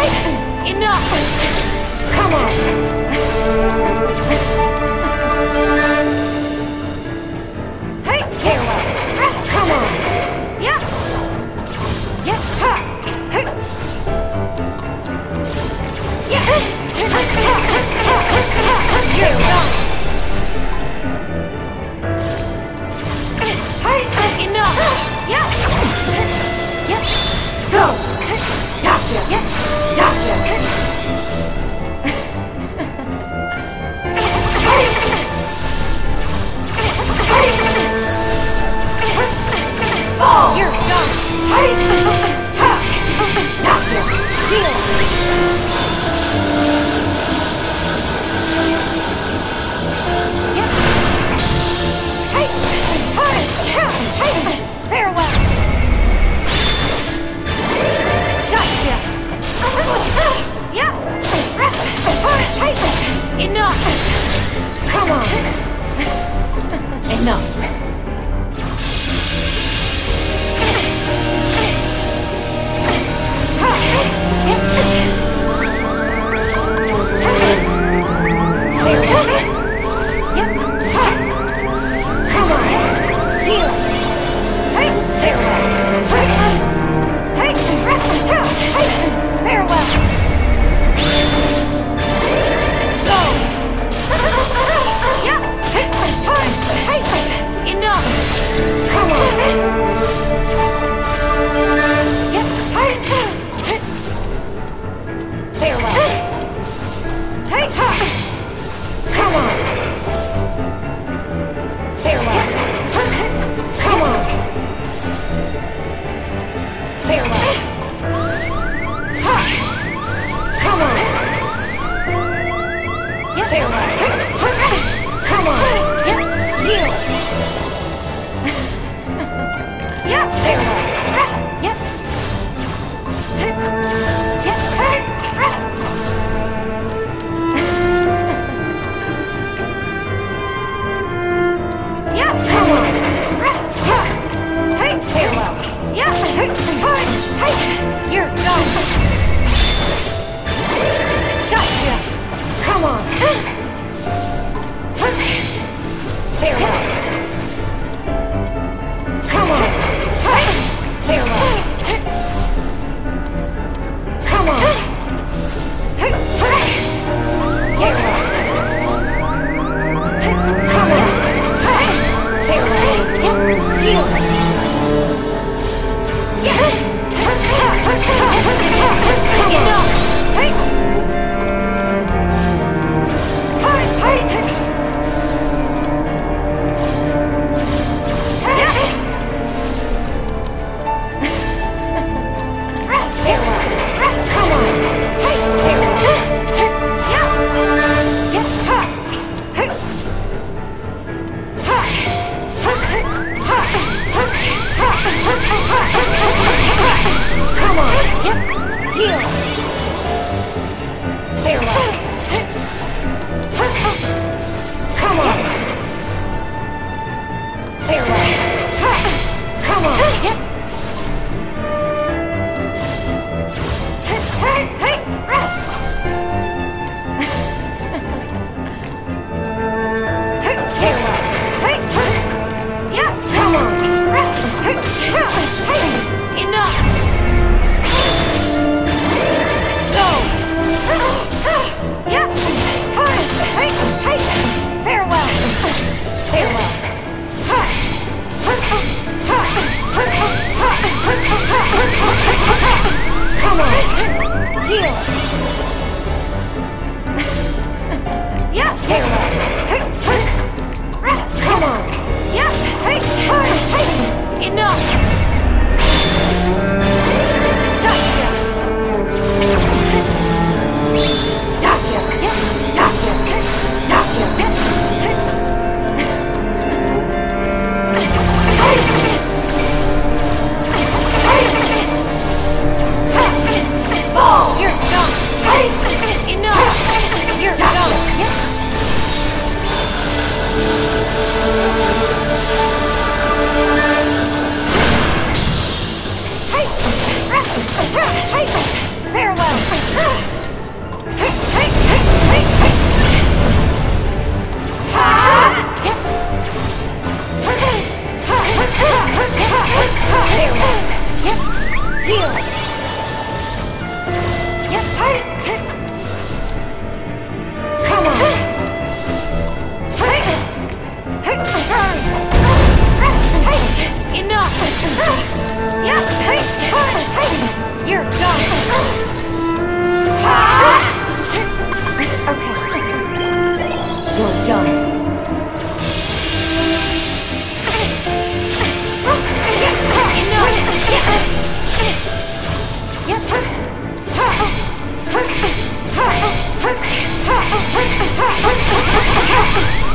Enough! Come on! Thank you.